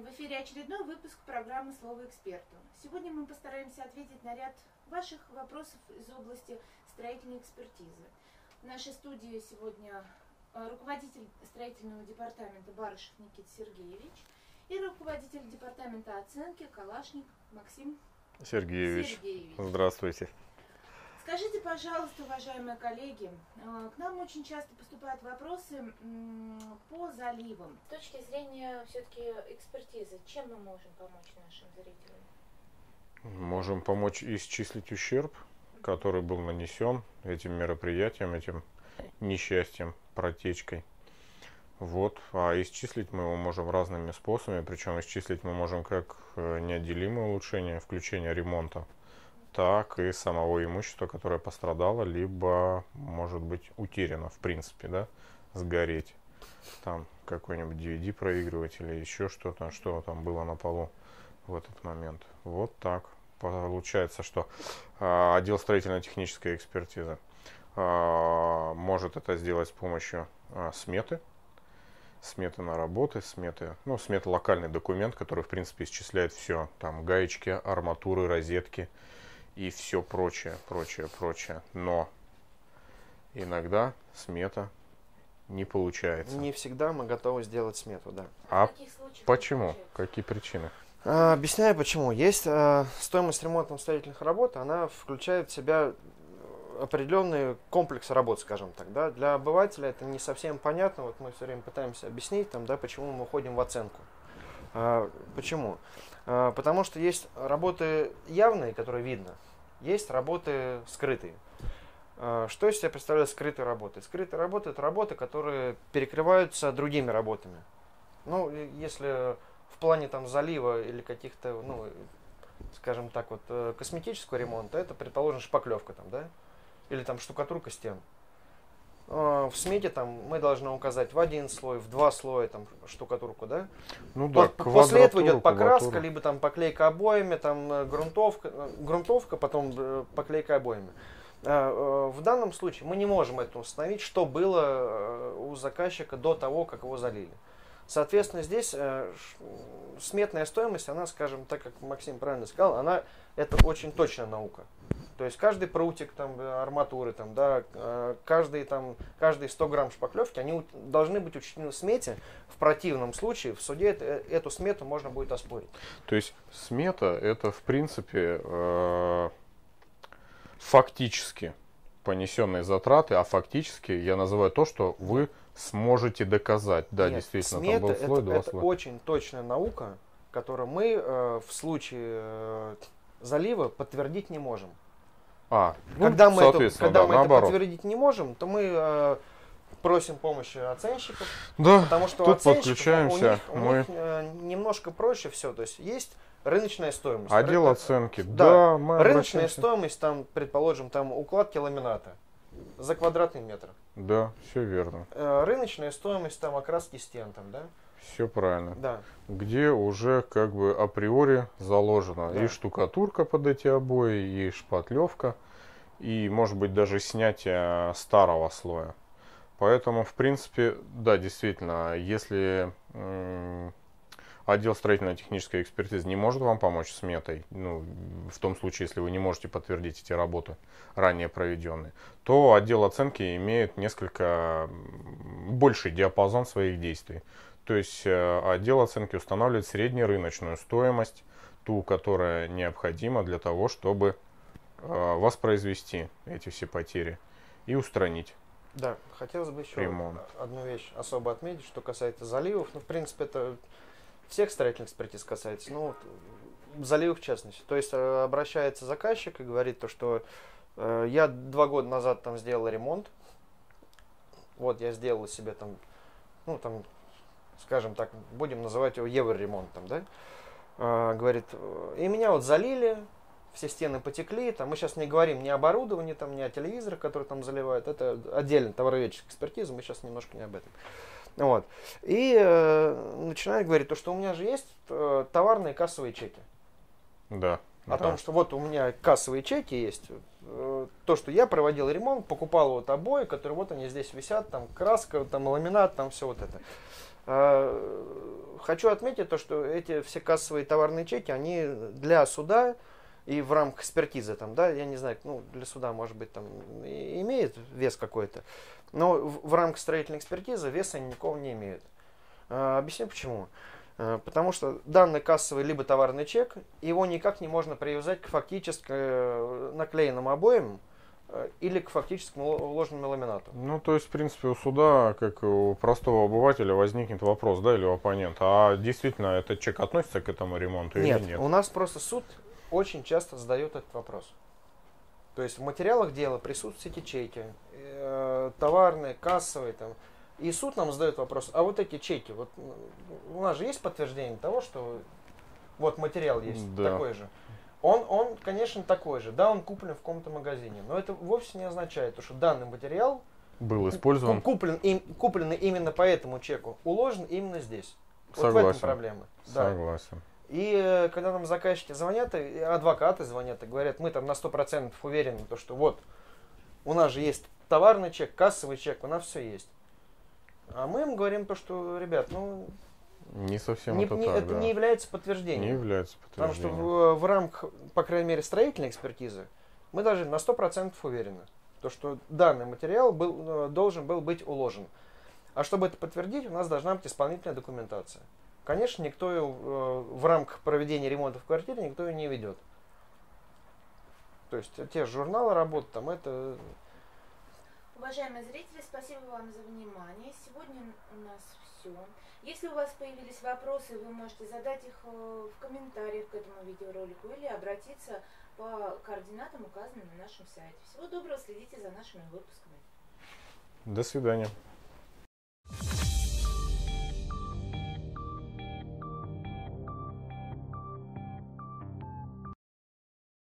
В эфире очередной выпуск программы «Слово эксперту». Сегодня мы постараемся ответить на ряд ваших вопросов из области строительной экспертизы. В нашей студии сегодня э, руководитель строительного департамента Барышев Никит Сергеевич и руководитель департамента оценки Калашник Максим Сергеевич. Сергеевич. Здравствуйте. Скажите, пожалуйста, уважаемые коллеги, э, к нам очень часто поступают вопросы по заливам. С точки зрения все-таки экспертизы, чем мы можем помочь нашим зрителям? Можем помочь исчислить ущерб, который был нанесен этим мероприятием, этим несчастьем, протечкой. Вот, а исчислить мы его можем разными способами, причем исчислить мы можем как э, неотделимое улучшение, включение ремонта, так и самого имущества, которое пострадало, либо может быть утеряно, в принципе, да, сгореть. Там какой-нибудь DVD проигрыватель или еще что-то, что там было на полу в этот момент. Вот так. Получается, что а, отдел строительно-технической экспертизы а, может это сделать с помощью а, сметы, сметы на работы, сметы, ну, смета локальный документ, который, в принципе, исчисляет все, там, гаечки, арматуры, розетки, и все прочее, прочее, прочее. Но иногда смета не получается. Не всегда мы готовы сделать смету, да. А почему? получается? Какие причины? А, Объясняю почему. Есть а, стоимость ремонтно-строительных работ, она включает в себя определенный комплекс работ, скажем так. Да? Для обывателя это не совсем понятно. Вот мы все время пытаемся объяснить, там, да, почему мы уходим в оценку. А, почему? А, потому что есть работы явные, которые видно, есть работы скрытые. А, Что из себя представляют скрытые работы? Скрытые работы это работы, которые перекрываются другими работами. Ну, если в плане там залива или каких-то, ну, скажем так, вот э, косметического ремонта, это, предположим, шпаклевка там, да? Или там штукатурка стен. А, В смете там мы должны указать в один слой, в два слоя там штукатурку, да? Ну да, По- После этого идет покраска, квадратура. либо там поклейка обоями, там э, грунтовка, э, грунтовка, потом э, поклейка обоями. Э, В данном случае мы не можем это установить, что было э, у заказчика до того, как его залили. Соответственно, здесь э, сметная стоимость, она, скажем, так как Максим правильно сказал, она это очень точная наука. То есть каждый прутик там, э, арматуры, там, да, э, каждый, там, каждые 100 грамм шпаклевки, они должны быть учтены в смете. В противном случае в суде это- э, эту смету можно будет оспорить. То есть смета это в принципе э, фактически понесенные затраты, а фактически я называю то, что вы сможете доказать. Да, Нет, действительно, смета там был слой, это, два это слоя. очень точная наука, которую мы э, в случае э, залива подтвердить не можем. А, ну, когда мы, это, когда да, мы это наоборот. подтвердить не можем, то мы э, просим помощи оценщиков, Да, потому что у тут подключаемся. у них, у мы них, э, немножко проще все. То есть есть рыночная стоимость. отдел Ры- оценки. Да, Да, мы Рыночная обратимся. стоимость, там, предположим, там укладки ламината за квадратный метр. Да, все верно. Э, рыночная стоимость там окраски стен, там, да? Все правильно. Да. Где уже как бы априори заложена Да. и штукатурка под эти обои, и шпатлевка, и может быть даже снятие старого слоя. Поэтому, в принципе, да, действительно, если отдел строительно-технической экспертизы не может вам помочь с метой, ну, в том случае, если вы не можете подтвердить эти работы ранее проведенные, то отдел оценки имеет несколько больший диапазон своих действий. То есть э, отдел оценки устанавливает среднерыночную стоимость, ту, которая необходима для того, чтобы э, воспроизвести эти все потери и устранить. Да, хотелось бы еще Ремонт. одну вещь особо отметить, что касается заливов. Ну, в принципе, это всех строительных экспертиз касается, ну, вот, заливов в частности. То есть э, обращается заказчик и говорит то, что э, я два года назад там сделал ремонт, вот я сделал себе там, ну, там, скажем так, будем называть его евроремонтом, да, Э, говорит, и меня вот залили, все стены потекли, там мы сейчас не говорим ни об оборудовании, там, ни о телевизорах, которые там заливают, это отдельно товароведческая экспертиза, мы сейчас немножко не об этом. Вот. И э, начинает говорить, то, что у меня же есть э, товарные кассовые чеки. Да. О да. том, что вот у меня кассовые чеки есть. э, То, что я проводил ремонт, покупал вот обои, которые вот они здесь висят, там краска, там ламинат, там все вот это. А, хочу отметить то, что эти все кассовые товарные чеки, они для суда и в рамках экспертизы, там, да, я не знаю, ну, для суда, может быть, там имеет вес какой-то, но в, в рамках строительной экспертизы веса никакого не имеют. А, объясню почему. А, потому что данный кассовый либо товарный чек, его никак не можно привязать к фактически э, наклеенным обоям, или к фактическому ложному ламинату. Ну, то есть, в принципе, у суда, как у простого обывателя, возникнет вопрос, да, или у оппонента, а действительно этот чек относится к этому ремонту нет, или нет? у нас просто суд очень часто задает этот вопрос. То есть в материалах дела присутствуют эти чеки, э, товарные, кассовые, там, и суд нам задает вопрос, а вот эти чеки, вот у нас же есть подтверждение того, что вот материал есть да. такой же. Он, он, конечно, такой же. Да, он куплен в каком-то магазине. Но это вовсе не означает, что данный материал был использован. Куплен, им, купленный именно по этому чеку, уложен именно здесь. Согласен. Вот в этом проблема. Согласен. Да. И э, когда нам заказчики звонят, и адвокаты звонят и говорят, мы там на 100% уверены, то, что вот у нас же есть товарный чек, кассовый чек, у нас все есть. А мы им говорим то, что, ребят, ну не совсем не, это не, так, Это да. не является подтверждением. Не является подтверждением. Потому что в, в рамках, по крайней мере, строительной экспертизы мы даже на 100% уверены, то, что данный материал был, э, должен был быть уложен. А чтобы это подтвердить, у нас должна быть исполнительная документация. Конечно, никто ее э, в рамках проведения ремонта в квартире никто ее не ведет. То есть те журналы работы, там это... Уважаемые зрители, спасибо вам за внимание. Сегодня у нас все. Если у вас появились вопросы, вы можете задать их э, в комментариях к этому видеоролику или обратиться по координатам, указанным на нашем сайте. Всего доброго, следите за нашими выпусками. До свидания.